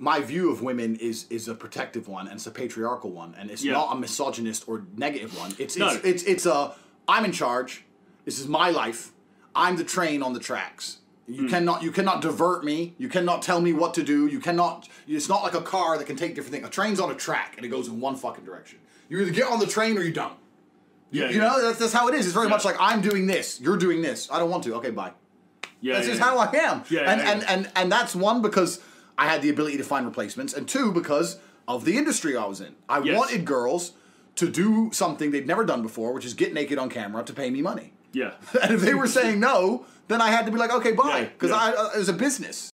my view of women is is a protective one and it's a patriarchal one and it's Yeah. not a misogynist or negative one. It's No. it's, it's it's a I'm in charge. This is my life. I'm the train on the tracks. You hmm. cannot you cannot divert me. You cannot tell me what to do. You cannot. It's not like a car that can take different things. A train's on a track and it goes in one fucking direction. You either get on the train or you don't. Yeah, You know that's, that's how it is. It's very Yeah. much like I'm doing this. You're doing this. I don't want to. Okay, bye. yeah, That's yeah, just how I am. Yeah, and, yeah, and, and and that's one because I had the ability to find replacements, and two because of the industry I was in. I Yes. wanted girls to do something they'd never done before, which is get naked on camera to pay me money. yeah. And if they were saying no, then I had to be like, okay, bye, because yeah. I uh, it was a business.